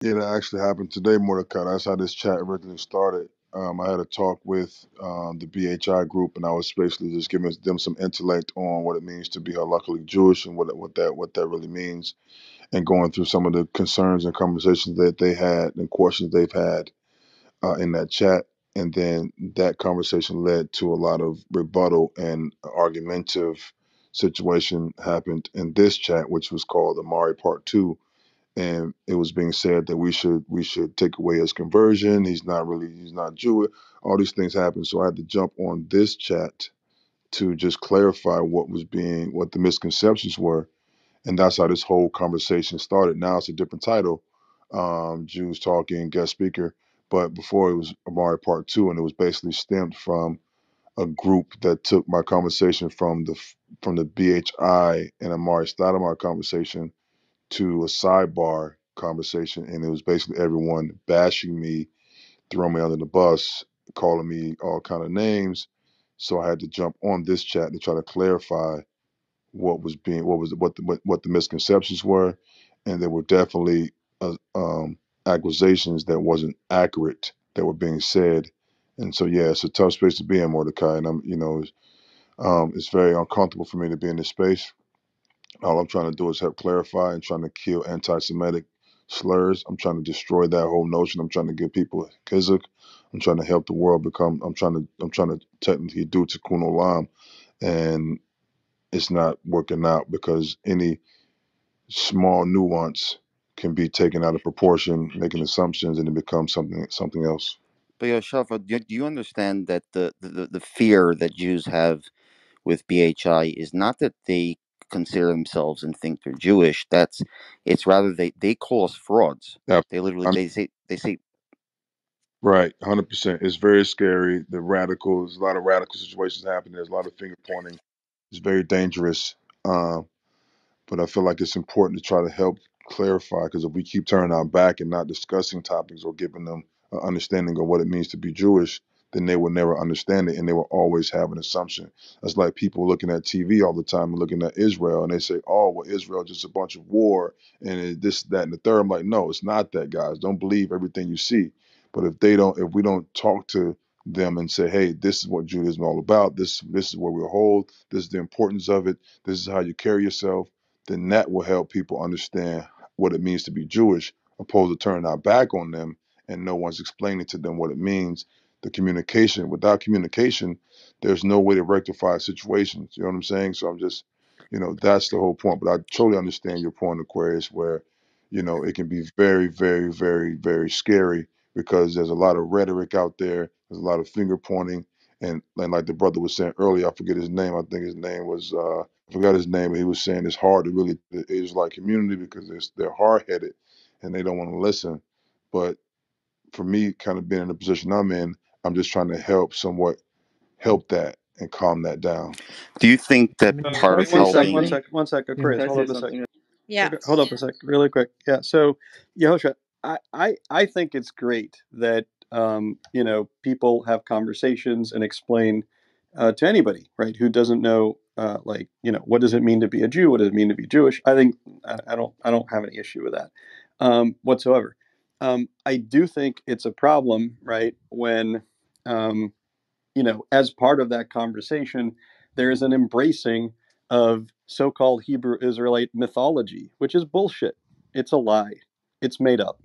Yeah, that actually happened today, Mordecai. That's how this chat originally started. Um, I had a talk with um, the BHI group, and I was basically just giving them some intellect on what it means to be halachically Jewish and what what that what that really means, and going through some of the concerns and conversations that they had and questions they've had uh, in that chat. And then that conversation led to a lot of rebuttal and argumentative situation happened in this chat, which was called Amar'e Part Two and it was being said that we should we should take away his conversion. He's not really he's not Jewish. All these things happened, so I had to jump on this chat to just clarify what was being what the misconceptions were, and that's how this whole conversation started. Now it's a different title, um, Jews talking guest speaker, but before it was Amar'e Part Two, and it was basically stemmed from a group that took my conversation from the from the BHI and Amar'e Stoudemire conversation to a sidebar conversation, and it was basically everyone bashing me, throwing me under the bus, calling me all kind of names. So I had to jump on this chat to try to clarify what was being, what was what the what, what the misconceptions were, and there were definitely uh, um, accusations that wasn't accurate that were being said. And so, yeah, it's a tough space to be in, Mordecai. And I'm, you know, um, it's very uncomfortable for me to be in this space all I'm trying to do is help clarify and trying to kill anti-Semitic slurs. I'm trying to destroy that whole notion. I'm trying to give people chizuk. I'm trying to help the world become. I'm trying to. I'm trying to technically do tikkun olam, and it's not working out because any small nuance can be taken out of proportion, making assumptions, and it becomes something something else. But Yoshafa, do do you understand that the, the, the fear that Jews have with BHI is not that they consider themselves and think they're Jewish. That's it's rather they, they call us frauds. Yeah, They literally I'm they say they say right. 100. percent It's very scary. The radicals. A lot of radical situations happening. There's a lot of finger pointing. It's very dangerous. Um, but I feel like it's important to try to help clarify because if we keep turning our back and not discussing topics or giving them an understanding of what it means to be Jewish, then they will never understand it and they will always have an assumption. That's like people looking at TV all the time and looking at Israel and they say, oh, well, Israel is just a bunch of war and this, that, and the third. I'm like, no, it's not that, guys. Don't believe everything you see. But if they don't, if we don't talk to them and say, hey, this is what Judaism is all about. This, this is where we hold. This is the importance of it. This is how you carry yourself then that will help people understand what it means to be Jewish, opposed to turning our back on them and no one's explaining to them what it means. The communication, without communication, there's no way to rectify situations. You know what I'm saying? So I'm just, you know, that's the whole point. But I totally understand your point, Aquarius, where, you know, it can be very, very, very, very scary because there's a lot of rhetoric out there. There's a lot of finger pointing. And, and like the brother was saying earlier, I forget his name. I think his name was uh, I forgot his name, but he was saying it's hard to really the Israelite community because they're, they're hard headed and they don't want to listen. But for me, kind of being in the position I'm in, I'm just trying to help somewhat help that and calm that down. do you think that mean, Uh, part one, of Aquarius, one is sec, one one helping thing. sec, one sec, Yeah. Aquarius. Can I Hold say up a sec. something? Yeah. Okay, hold up a sec, really quick. Yeah. So, Yahosha, I, I, I think it's great that um, you know people have conversations and explain uh, to anybody, right, who doesn't know, uh, like you know, what does it mean to be a Jew? What does it mean to be Jewish? I think I, I don't, I don't have any issue with that um, whatsoever. Um, I do think it's a problem, right, when um, you know, as part of that conversation, there is an embracing of so called Hebrew Israelite mythology, which is bullshit. It's a lie. It's made up.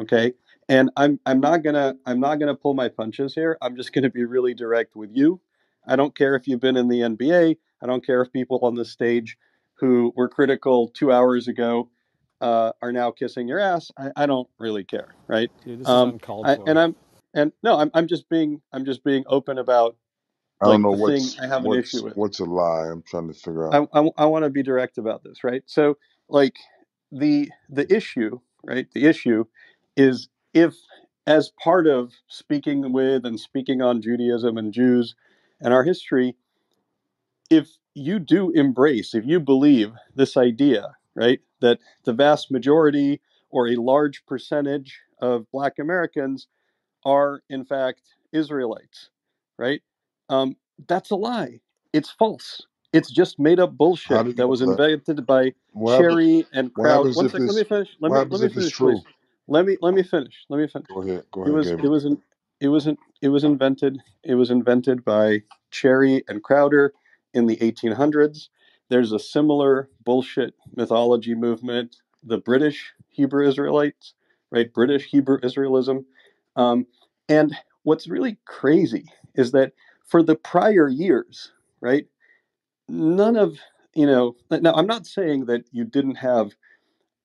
Okay. And I'm I'm not gonna I'm not gonna pull my punches here. I'm just gonna be really direct with you. I don't care if you've been in the NBA. I don't care if people on the stage who were critical two hours ago uh, are now kissing your ass. I, I don't really care, right? Dude, this is Um, I, and. I'm and no, I'm I'm just being I'm just being open about I don't know the thing what's I have an issue what's with. what's a lie. I'm trying to figure I out. I, I want to be direct about this, right? So like the the issue, right? The issue is if as part of speaking with and speaking on Judaism and Jews and our history, if you do embrace, if you believe this idea, right, that the vast majority or a large percentage of Black Americans are in fact Israelites, right? Um, that's a lie. It's false. It's just made up bullshit that was know invented by What happens? Cherry and Crowd. One if sec, let me finish. Let me let me finish, true? please. let me let me finish. Let me finish. Go ahead. Go It ahead, was it was an, it was not it was invented it was invented by Cherry and Crowdy in the 1800s. There's a similar bullshit mythology movement, the British Hebrew Israelites, right? British Hebrew Israelism. Um, and what's really crazy is that for the prior years, right? None of you know. Now, I'm not saying that you didn't have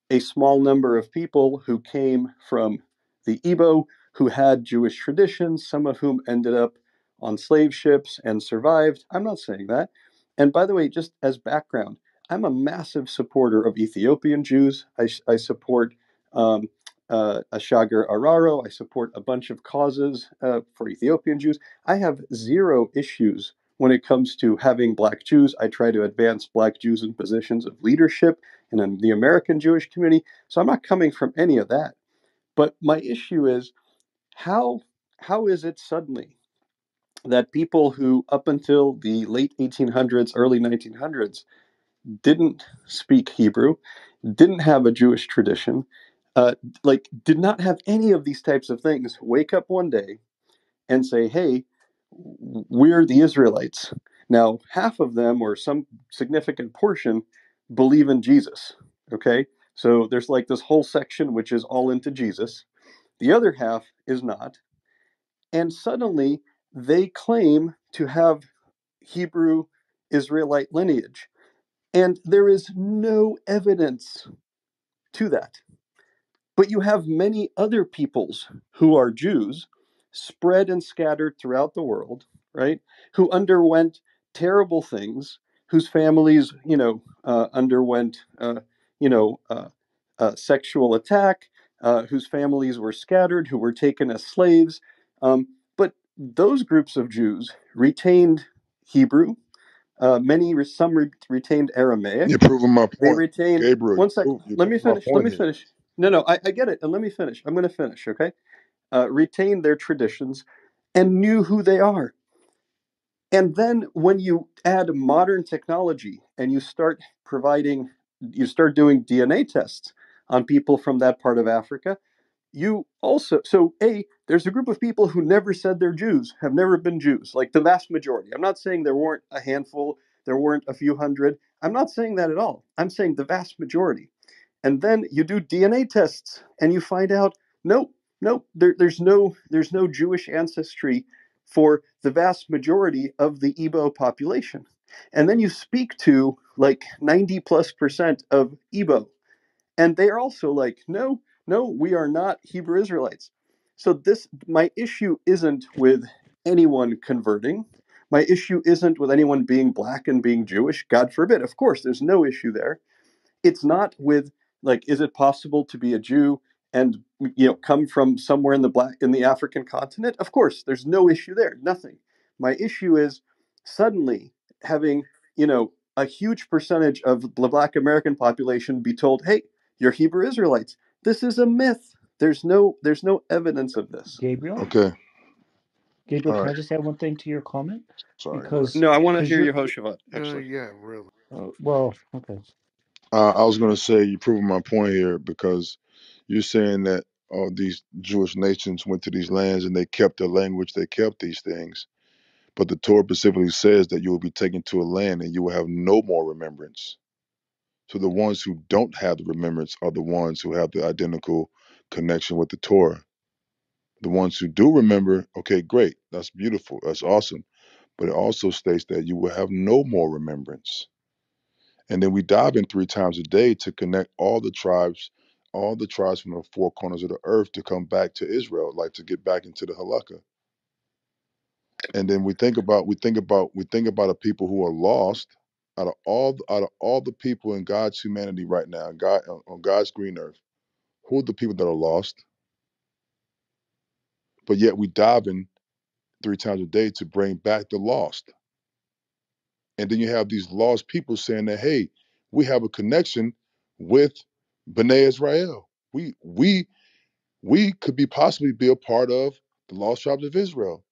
a small number of people who came from the Igbo who had Jewish traditions, some of whom ended up on slave ships and survived. I'm not saying that. And by the way, just as background, I'm a massive supporter of Ethiopian Jews. I, I support um, uh, Ashager Araro. I support a bunch of causes uh, for Ethiopian Jews. I have zero issues when it comes to having black Jews. I try to advance black Jews in positions of leadership and in the American Jewish community. So I'm not coming from any of that. But my issue is how how is it suddenly that people who up until the late 1800s, early 1900s didn't speak Hebrew, didn't have a Jewish tradition, uh, like did not have any of these types of things, wake up one day and say, hey, we're the Israelites. Now, half of them, or some significant portion, believe in Jesus. Okay? So there's like this whole section which is all into Jesus. The other half is not. And suddenly they claim to have Hebrew Israelite lineage. And there is no evidence to that. But you have many other peoples who are Jews spread and scattered throughout the world, right? Who underwent terrible things, whose families, you know, uh, underwent, uh, you know, uh, uh, sexual attack, uh, whose families were scattered, who were taken as slaves. Um, but those groups of Jews retained Hebrew. Uh, many, some re- retained Aramaic You're proving my they point, retained Gabriel. One sec. prove, you're Let me finish. Let me here. No, no, I, I get it. And let me finish. I'm going to finish. Okay. Uh, retained their traditions and knew who they are. And then when you add modern technology and you start providing, you start doing DNA tests on people from that part of Africa, you also so a there's a group of people who never said they're jews have never been jews like the vast majority i'm not saying there weren't a handful there weren't a few hundred i'm not saying that at all i'm saying the vast majority and then you do dna tests and you find out nope nope there, there's no there's no jewish ancestry for the vast majority of the igbo population. And then you speak to like 90 plus percent of igbo. And they are also like no no we are not hebrew israelites. So this my issue isn't with anyone converting. My issue isn't with anyone being black and being jewish. God forbid of course there's no issue there. It's not with like is it possible to be a jew and you know come from somewhere in the black in the african continent of course there's no issue there nothing my issue is suddenly having you know a huge percentage of the black american population be told hey you're hebrew israelites this is a myth there's no there's no evidence of this Gabriel, Okay. Gabriel, All can right. I just add one thing to your comment? Sorry. Because no i want to hear you're yehoshua Uh, actually yeah, really. uh, well, okay. Uh, I was going to say you're proving my point here because you're saying that all these Jewish nations went to these lands and they kept their language, they kept these things. But the Torah specifically says that you will be taken to a land and you will have no more remembrance. So the ones who don't have the remembrance are the ones who have the identical connection with the Torah. The ones who do remember, okay, great, that's beautiful, that's awesome. But it also states that you will have no more remembrance. And then we dive in three times a day to connect all the tribes, all the tribes from the four corners of the earth to come back to Israel, like to get back into the halakha. And then we think about we think about we think about the people who are lost out of all out of all the people in God's humanity right now, God on on God's green earth. Who are the people that are lost? But yet we dive in three times a day to bring back the lost. And then you have these lost people saying that, hey, we have a connection with Bnei Israel. We we we could be possibly be a part of the lost tribes of Israel.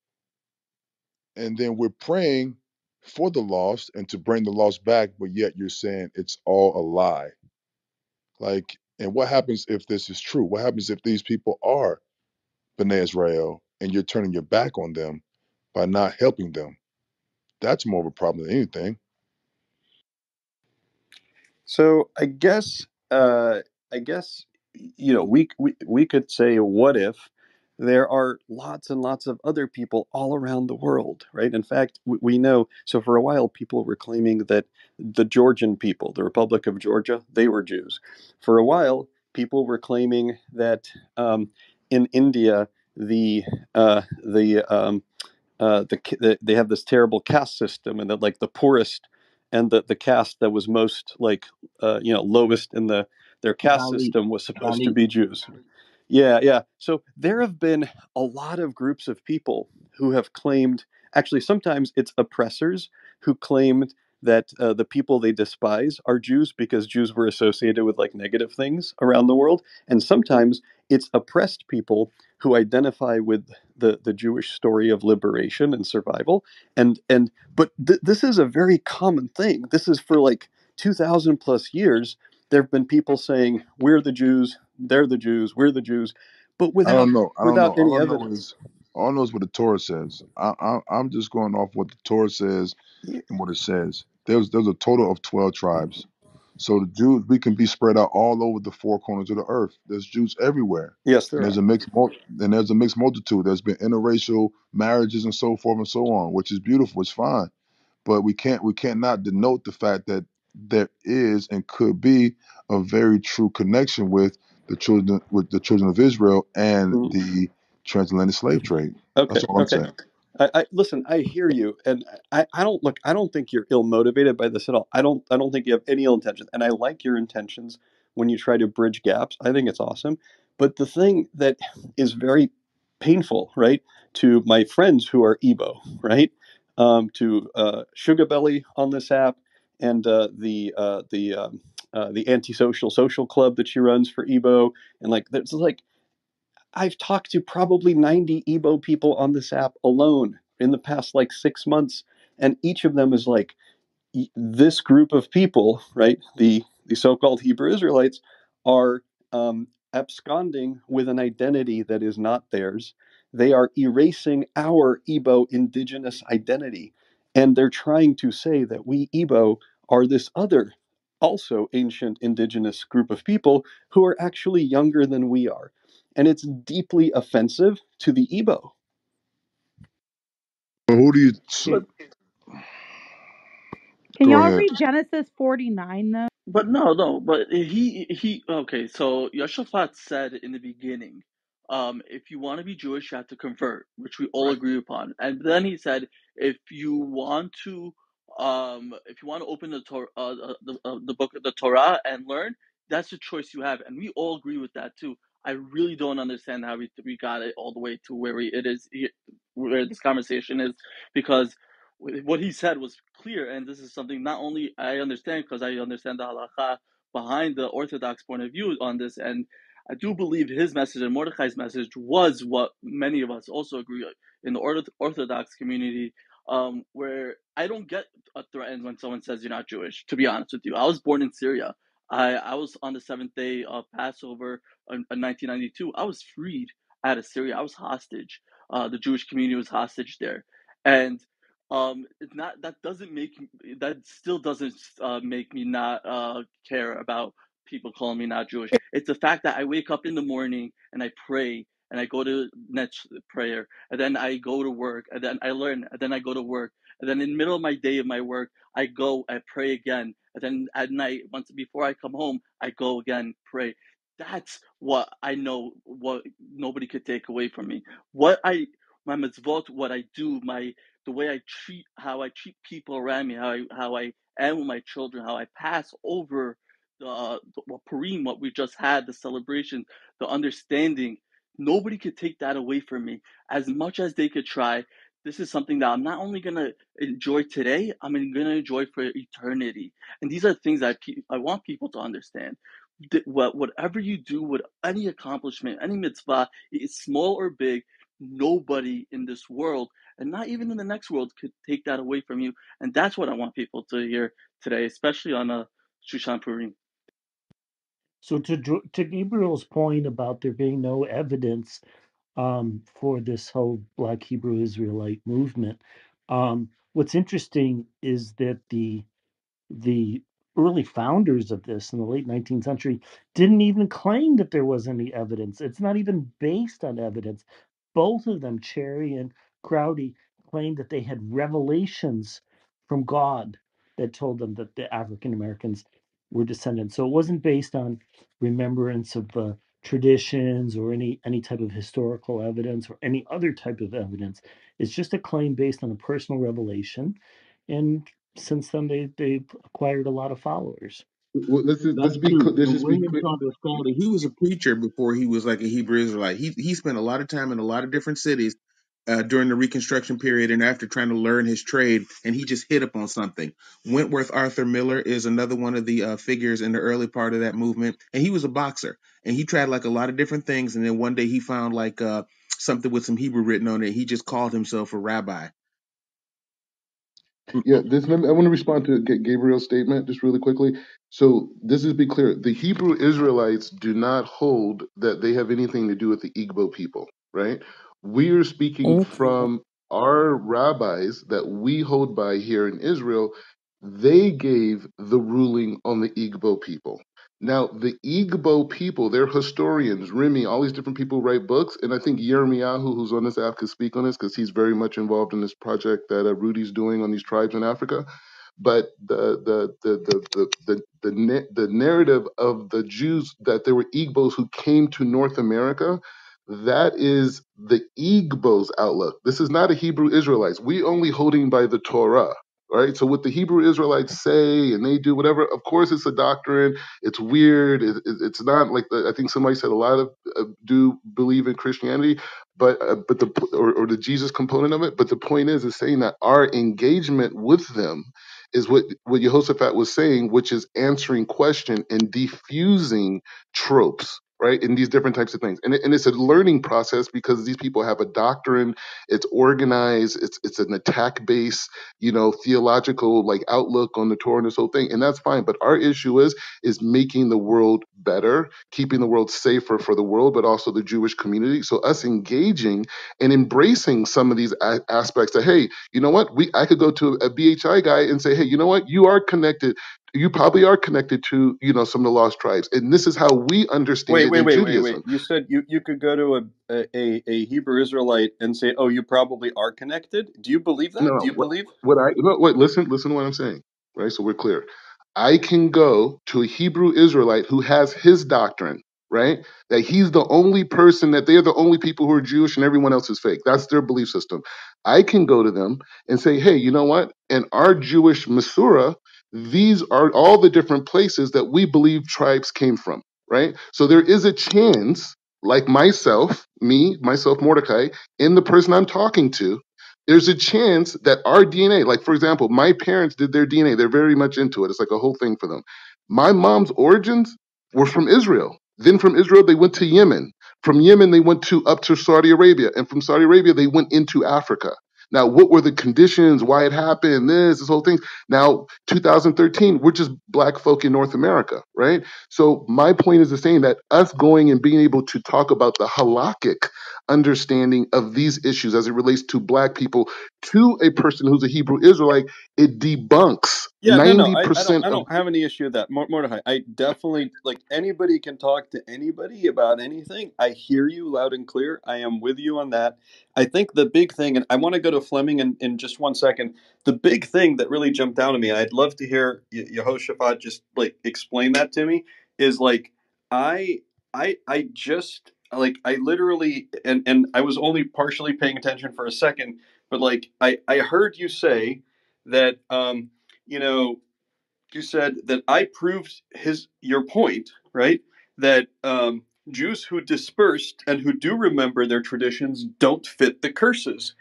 And then we're praying for the lost and to bring the lost back, but yet you're saying it's all a lie. Like And what happens if this is true? What happens if these people are B'nai Israel and you're turning your back on them by not helping them? That's more of a problem than anything. So I guess uh, I guess you know we, we we could say what if there are lots and lots of other people all around the world, right? In fact, we, know. So for a while, people were claiming that the Georgian people, the Republic of Georgia, they were Jews. For a while, people were claiming that um, in India, the uh, the um, uh, the, the they have this terrible caste system, and that like the poorest and the the caste that was most like uh, you know lowest in the their caste system was supposed to be Jews. Yeah, yeah. So there have been a lot of groups of people who have claimed. Actually, sometimes it's oppressors who claimed that uh, the people they despise are Jews because Jews were associated with like negative things around the world, and sometimes it's oppressed people who identify with the the Jewish story of liberation and survival. And and but th- this is a very common thing. This is for like two thousand plus years. There have been people saying we're the Jews, they're the Jews, we're the Jews, but I without don't know. I don't know. without any I know evidence. is all I know is what the Torah says. I, I, I'm just going off what the Torah says and what it says. There's there's a total of twelve tribes. So the Jews we can be spread out all over the four corners of the earth. There's Jews everywhere. Yes, And there there's are. a mixed mul- and there's a mixed multitude. There's been interracial marriages and so forth and so on, which is beautiful. It's fine but we can't we can't not denote the fact that there is and could be a very true connection with the children with the children of Israel and Mm. the transatlantic slave trade. Okay, That's all I'm okay. saying. I, I listen. I hear you, and I, I don't look. I don't think you're ill motivated by this at all. I don't. I don't think you have any ill intentions, and I like your intentions when you try to bridge gaps. I think it's awesome. But the thing that is very painful, right, to my friends who are Igbo, right, um, to uh, Sugar Belly on this app, and uh, the uh, the um, uh, the antisocial social club that she runs for Igbo, and like there's like I've talked to probably 90 Igbo people on this app alone in the past like six months. And each of them is like, this group of people, right, the, the so called Hebrew Israelites, are um, absconding with an identity that is not theirs. They are erasing our Igbo indigenous identity. And they're trying to say that we Igbo are this other, also ancient indigenous group of people who are actually younger than we are. And it's deeply offensive to the Igbo. But who do you Okay. But Can y'all ahead? read Genesis 49 though? but no no but he he okay. So Yoshaphat said in the beginning, um, if you want to be Jewish, you have to convert, which we all agree upon. And then he said, if you want to um if you want to open the Torah uh, uh, the, uh, the book of the Torah and learn, that's the choice you have, and we all agree with that too. I really don't understand how we we got it all the way to where we, it is where this conversation is because what he said was clear, and this is something not only I understand because I understand the halacha behind the Orthodox point of view on this, and I do believe his message and Mordechai's message was what many of us also agree in the Orthodox community, um, where I don't get a threatened when someone says you're not Jewish. To be honest with you, I was born in Syria. I, I was on the seventh day of Passover in, in 1992. I was freed out of Syria. I was hostage. Uh, the Jewish community was hostage there, and um it's not that doesn't make that still doesn't uh, make me not uh care about people calling me not jewish it's the fact that i wake up in the morning and i pray and i go to next prayer and then i go to work and then i learn and then i go to work and then in the middle of my day of my work i go i pray again and then at night once before i come home i go again pray that's what i know what nobody could take away from me what i my mitzvot what i do my the way I treat how I treat people around me, how I how I am with my children, how I pass over the, the what Purim, what we just had, the celebration, the understanding. Nobody could take that away from me. As much as they could try, this is something that I'm not only gonna enjoy today, I'm gonna enjoy for eternity. And these are things that I, I want people to understand. What whatever you do with any accomplishment, any mitzvah, it's small or big, nobody in this world and not even in the next world could take that away from you. And that's what I want people to hear today, especially on a uh, Shushan Purim. So to to Gabriel's point about there being no evidence um, for this whole Black Hebrew Israelite movement, um, what's interesting is that the the early founders of this in the late 19th century didn't even claim that there was any evidence. It's not even based on evidence. Both of them, Cherry and Crowdy, claimed that they had revelations from God that told them that the African Americans were descendants. So it wasn't based on remembrance of uh, traditions or any any type of historical evidence or any other type of evidence. It's just a claim based on a personal revelation. And since then they they've acquired a lot of followers. Well, let's That's let's be true. cl- let's And just be William clear. Carter Scotty, he was a preacher before he was like a Hebrew Israelite. He he spent a lot of time in a lot of different cities uh, during the Reconstruction period and after trying to learn his trade, and he just hit upon something. Wentworth Arthur Miller is another one of the uh, figures in the early part of that movement, and he was a boxer, and he tried like a lot of different things, and then one day he found like uh, something with some Hebrew written on it. He just called himself a rabbi. Yeah, this. I want to respond to Gabriel's statement just really quickly. So this is be clear: the Hebrew Israelites do not hold that they have anything to do with the Igbo people, right? We are speaking Okay. from our rabbis that we hold by here in Israel. They gave the ruling on the Igbo people. Now, the Igbo people, they're historians, Remy, all these different people write books. And I think Yirmiyahu, who's on this app, could speak on this because he's very much involved in this project that uh, Rudy's doing on these tribes in Africa. But the the the the the the, the, na- the narrative of the Jews that there were Igbos who came to North America, that is the Igbos' outlook. This is not a Hebrew Israelites. We only holding by the Torah. Right, so what the Hebrew Israelites say and they do whatever. Of course, it's a doctrine it's weird. It, it, it's not like the, I think somebody said a lot of uh, do believe in Christianity, but uh, but the or, or the Jesus component of it. But the point is, is saying that our engagement with them is what what Jehoshaphat was saying, which is answering question and defusing tropes. Right in these different types of things, and it, and it's a learning process because these people have a doctrine. It's organized. It's it's an attack base, you know, theological like outlook on the Torah and this whole thing, and that's fine. But our issue is is making the world better, keeping the world safer for the world, but also the Jewish community. So us engaging and embracing some of these a- aspects that, hey, you know what? We I could go to a BHI guy and say, hey, you know what? You are connected. You probably are connected to, you know, some of the lost tribes. And this is how we understand Wait, it wait, in wait, wait, wait. You said you, you could go to a, a a Hebrew Israelite and say, "Oh, you probably are connected." Do you believe No, that? Do you What, believe? what I no, wait, listen, listen to what I'm saying. Right? So we're clear. I can go to a Hebrew Israelite who has his doctrine, right? That he's the only person, that they're the only people who are Jewish and everyone else is fake. That's their belief system. I can go to them and say, hey, you know what? In our Jewish Mesorah, these are all the different places that we believe tribes came from, right? So there is a chance, like myself, me, myself, Mordecai, in the person I'm talking to, there's a chance that our DNA, like for example, my parents did their DNA, they're very much into it. It's like a whole thing for them. My mom's origins were from Israel. Then from Israel, they went to Yemen. From Yemen, they went to up to Saudi Arabia. And from Saudi Arabia, they went into Africa. Now, what were the conditions? Why it happened? This, this whole thing. Now, 2013, we're just black folk in North America, right? So my point is the same that us going and being able to talk about the halakhic understanding of these issues as it relates to black people to a person who's a Hebrew Israelite, it debunks Yeah, no, no, I, I don't 90% I of don't have any issue with that. Mor- Mordecai, I definitely like anybody can talk to anybody about anything. I hear you loud and clear. I am with you on that. I think the big thing, and I want to go to Fleming in, in just one second. The big thing that really jumped out at me, I'd love to hear Ye- Yehoshaphat just like explain that to me, is like I I I just like I literally and and I was only partially paying attention for a second, but like I I heard you say that um you know, you said that I proved his your point, right? That um, Jews who dispersed and who do remember their traditions don't fit the curses,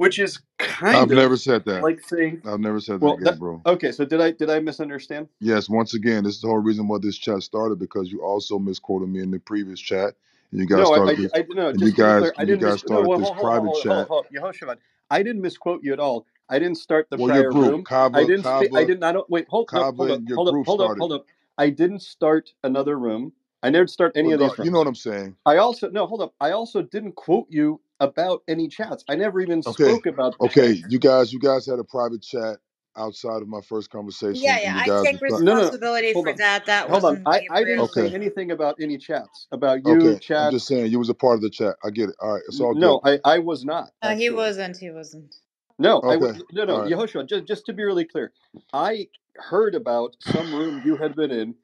which is kind I've kind never said that. like saying, I've never said that, well, that, Gabriel. okay. So did I did I misunderstand? Yes, once again, this is the whole reason why this chat started because you also misquoted me in the previous chat, and you guys No, I, I, started this, I no. and you Just to be guys clear, I you didn't guys mis. No, started well, this hold, hold, hold, private hold, hold, chat. hold. Yehoshua, I didn't misquote you at all. I didn't start the Well, your prior group, room. I Kava, didn't speak. I didn't. I don't. Wait. Hold. No. Hold up. your Hold up. Hold up. Hold up. I didn't start another room. I never start any Well, of no, these you know what I'm saying. I also no, hold up. I also didn't quote you about any chats. I never even Okay, spoke about the okay, chats. you guys, you guys had a private chat outside of my first Yeah, conversation, and yeah, you I guys take was. No, no, no. responsibility Hold for on. that. That Hold on. wasn't I, I didn't say Okay, anything about any chats. About you, okay, I'm just chats. saying you was a part of the chat. I get it. All right, it's N- all good. No, I, I was not No, he actually. wasn't. He wasn't. No, I Okay, no no all right. Yehoshua. Just just to be really clear, I heard about some room you had been in.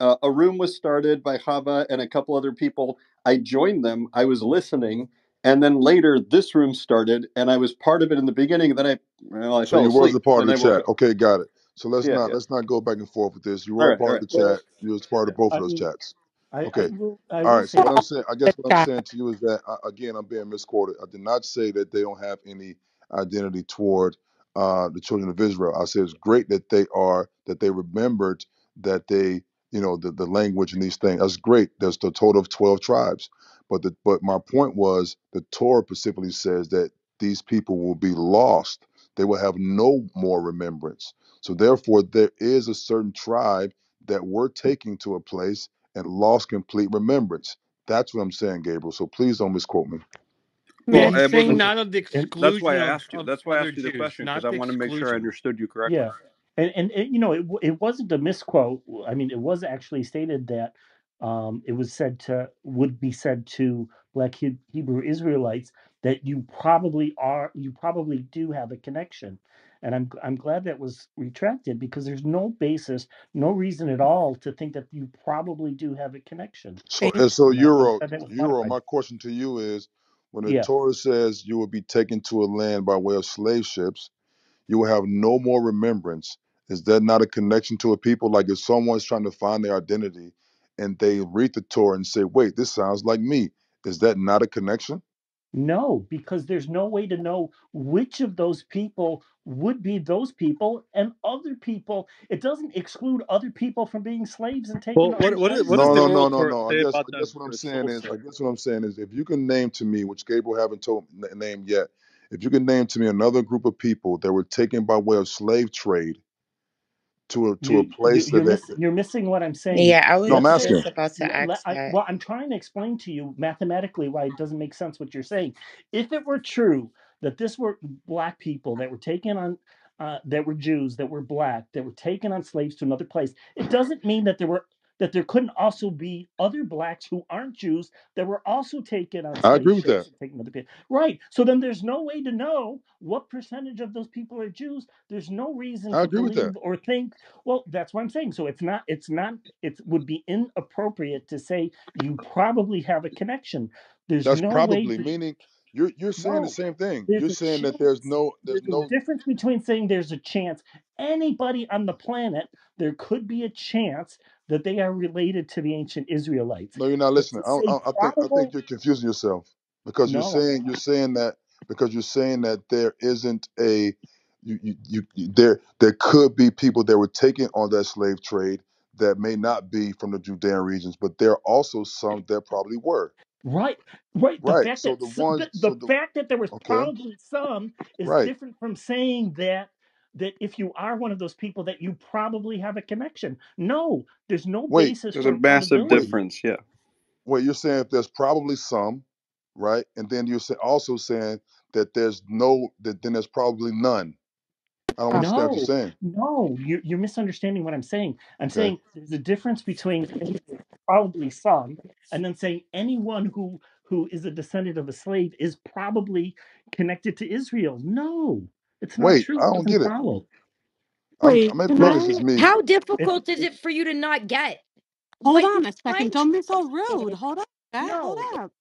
Uh, a room was started by Chava and a couple other people. I joined them. I was listening, and then later this room started, and I was part of it in the beginning. And Then I well, I So fell you was a asleep, part of the then I woke chat. up. Okay, got it. So let's Yeah, not yeah. let's not go back and forth with this. You All were a right, all part of right. the Well, chat. You was part of both of those mean, chats. I, I Okay. will I All will right. So say what I'm saying, I guess what I'm saying to you is that I, again, I'm being misquoted. I did not say that they don't have any identity toward uh, the children of Israel. I said it's great that they are that they remembered that they, you know, the, the language and these things. That's great. There's the total of twelve tribes. But the but my point was the Torah specifically says that these people will be lost. They will have no more remembrance. So therefore, there is a certain tribe that we're taking to a place and lost complete remembrance. That's what I'm saying, Gabriel. So please don't misquote me. Man, Well, and he's I saying wasn't. of the and That's why exclusion I of, asked you. of That's why I other asked you the Jews, question because not I the want to make sure I exclusion. understood you correctly. yeah, and and, and you know it w- it wasn't a misquote. I mean, it was actually stated that um, it was said to would be said to Black He- Hebrew Israelites that you probably are you probably do have a connection. And I'm I'm glad that was retracted because there's no basis, no reason at all to think that you probably do have a connection. So and so And I'm Euro, glad that was Euro, modified. my question to you is when the Yeah. Torah says you will be taken to a land by way of slave ships, you will have no more remembrance. Is that not a connection to a people? Like if someone's trying to find their identity and they read the Torah and say, wait, this sounds like me. Is that not a connection? No, because there's no way to know which of those people would be those people and other people. It doesn't exclude other people from being slaves and taking. Well, what what is, what places. does No, the no, no, no, no. I guess I guess what I'm saying is I guess what I'm saying is if you can name to me, which Gabriel haven't told n- name yet, if you can name to me another group of people that were taken by way of slave trade to a to a You, you place that you're they miss you're missing what I'm saying. Yeah, I no, was I'm Let's asking. about to le- le- ask I, that. well, I'm trying to explain to you mathematically why it doesn't make sense what you're saying. If it were true that this were black people that were taken on, uh, that were Jews, that were black, that were taken on slaves to another place, it doesn't mean that there were that there couldn't also be other blacks who aren't Jews that were also taken on I slave agree with ships that. and taken to other people. Right. So then there's no way to know what percentage of those people are Jews. There's no reason I to agree with that. believe or think well, that's what I'm saying. So it's not, it's not, it would be inappropriate to say you probably have a connection. There's That's no way probably to, meaning you're you're saying the no, same thing. there's You're a saying that there's chance. no there's There's a no difference between saying there's a chance. Anybody on the planet, there could be a chance that they are related to the ancient Israelites. no. You're not listening. I, I, I think I think you're confusing yourself because you're saying you're saying that because you're saying that there isn't a you, you, you there there could be people that were taken on that slave trade that may not be from the Judean regions, but there are also some that probably were. Right, right. The Right. fact So that the, ones the so the fact that there was okay probably some is right. different from saying that that if you are one of those people that you probably have a connection. No, there's no Wait basis There's a massive difference. Yeah. Well, you're saying if there's probably some, right? And then you're sa- also saying that there's no, that then there's probably none. I don't understand what you're saying. no, you're, you're misunderstanding what I'm saying. I'm Okay. saying there's a difference between probably some and then saying anyone who who is a descendant of a slave is probably connected to Israel. No, it's not Wait, true. I It doesn't get it. follow. I'm, wait, maybe, can maybe Look, it's just me. How if, difficult is it for you to not get? Hold What on you're a second. trying to Don't be so rude. Hold up, guy. Hold no, up.